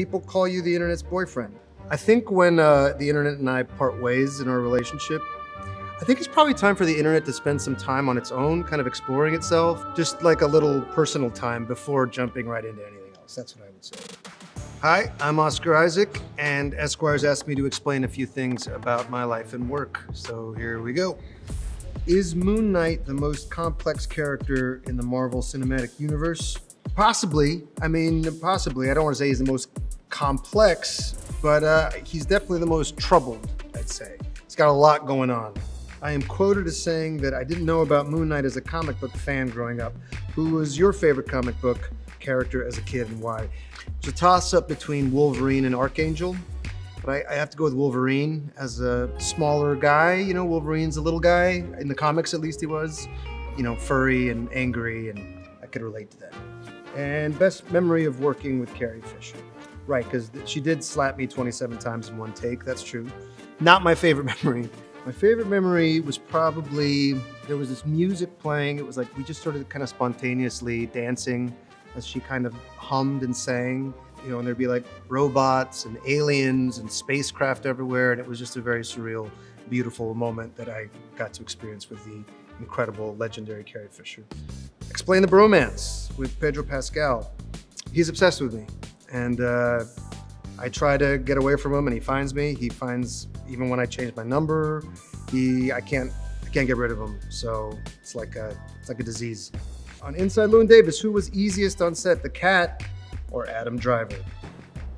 people call you the internet's boyfriend. I think when uh, the internet and I part ways in our relationship, I think it's probably time for the internet to spend some time on its own, kind of exploring itself, just like a little personal time before jumping right into anything else. That's what I would say. Hi, I'm Oscar Isaac, and Esquire's asked me to explain a few things about my life and work. So here we go. Is Moon Knight the most complex character in the Marvel Cinematic Universe? Possibly. I mean, possibly. I don't want to say he's the most complex, but uh, he's definitely the most troubled, I'd say. He's got a lot going on. I am quoted as saying that I didn't know about Moon Knight as a comic book fan growing up. Who was your favorite comic book character as a kid and why? It's a toss up between Wolverine and Archangel, but I, I, have to go with Wolverine as a smaller guy. You know, Wolverine's a little guy, in the comics at least he was, you know, furry and angry, and I could relate to that. And best memory of working with Carrie Fisher. Right, because she did slap me 27 times in one take, that's true. Not my favorite memory. My favorite memory was probably there was this music playing. It was like we just started kind of spontaneously dancing as she kind of hummed and sang, you know, and there'd be like robots and aliens and spacecraft everywhere. And it was just a very surreal, beautiful moment that I got to experience with the incredible, legendary Carrie Fisher. Explain the bromance with Pedro Pascal. He's obsessed with me. And uh, I try to get away from him and he finds me. He finds even when I change my number, he I can't I can't get rid of him. So it's like a it's like a disease. On Inside Llewyn Davis, who was easiest on set, the cat or Adam Driver?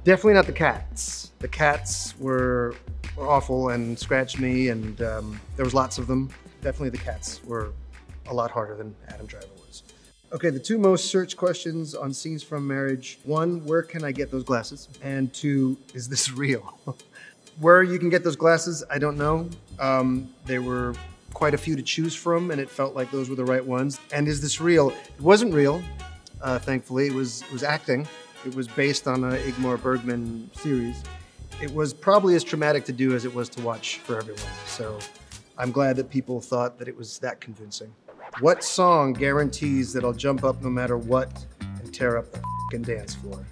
Definitely not the cats. The cats were were awful and scratched me, and um, there was lots of them. Definitely the cats were a lot harder than Adam Driver was. Okay, the two most searched questions on scenes from marriage. One, where can I get those glasses? And two, is this real? Where you can get those glasses, I don't know. Um, there were quite a few to choose from, and it felt like those were the right ones. And is this real? It wasn't real, uh, thankfully. It was, it was acting. It was based on an Ingmar Bergman series. It was probably as traumatic to do as it was to watch for everyone. So I'm glad that people thought that it was that convincing. What song guarantees that I'll jump up no matter what and tear up the dance floor?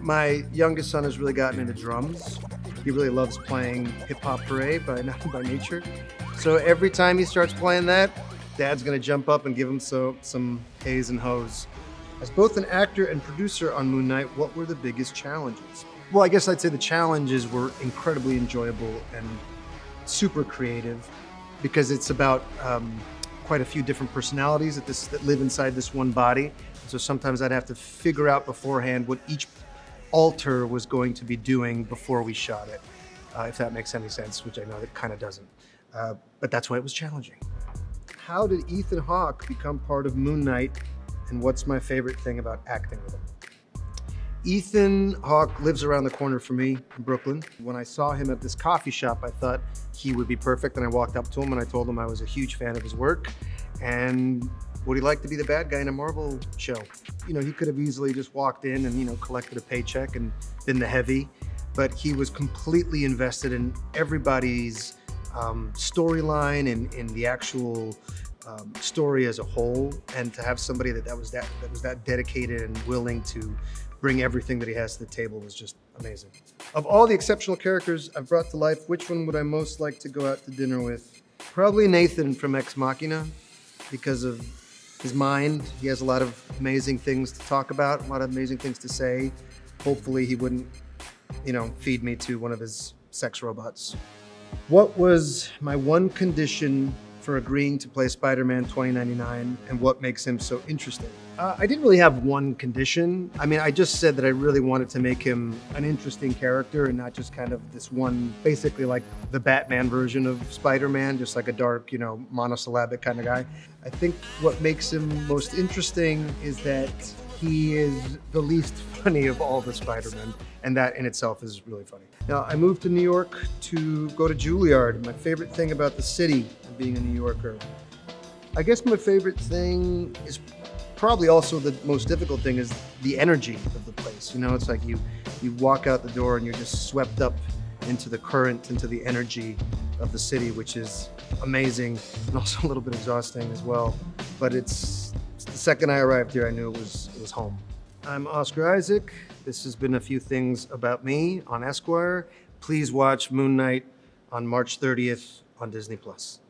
My youngest son has really gotten into drums. He really loves playing Hip Hop Hooray by, by nature. So every time he starts playing that, Dad's gonna jump up and give him so, some haze and hose. As both an actor and producer on Moon Knight, what were the biggest challenges? Well, I guess I'd say the challenges were incredibly enjoyable and super creative because it's about um, quite a few different personalities that, this, that live inside this one body. So sometimes I'd have to figure out beforehand what each alter was going to be doing before we shot it, uh, if that makes any sense, which I know it kind of doesn't. Uh, but that's why it was challenging. How did Ethan Hawke become part of Moon Knight, and what's my favorite thing about acting with him? Ethan Hawke lives around the corner from me in Brooklyn. When I saw him at this coffee shop, I thought he would be perfect, and I walked up to him and I told him I was a huge fan of his work, and would he like to be the bad guy in a Marvel show? You know, he could have easily just walked in and, you know, collected a paycheck and been the heavy, but he was completely invested in everybody's um, storyline and in the actual um, story as a whole. And to have somebody that, that was that that was that dedicated and willing to bring everything that he has to the table was just amazing. Of all the exceptional characters I've brought to life, which one would I most like to go out to dinner with? Probably Nathan from Ex Machina because of his mind. He has a lot of amazing things to talk about, a lot of amazing things to say. Hopefully he wouldn't, you know, feed me to one of his sex robots. What was my one condition for agreeing to play Spider-Man 2099 and what makes him so interesting? Uh, I didn't really have one condition. I mean, I just said that I really wanted to make him an interesting character and not just kind of this one, basically like the Batman version of Spider-Man, just like a dark, you know, monosyllabic kind of guy. I think what makes him most interesting is that he is the least funny of all the Spider-Men, and that in itself is really funny. Now, I moved to New York to go to Juilliard. My favorite thing about the city being a New Yorker. I guess my favorite thing is probably also the most difficult thing is the energy of the place. You know, it's like you you walk out the door and you're just swept up into the current, into the energy of the city, which is amazing and also a little bit exhausting as well. But it's, it's the second I arrived here, I knew it was it was home. I'm Oscar Isaac. This has been a few things about me on Esquire. Please watch Moon Knight on March 30th on Disney Plus.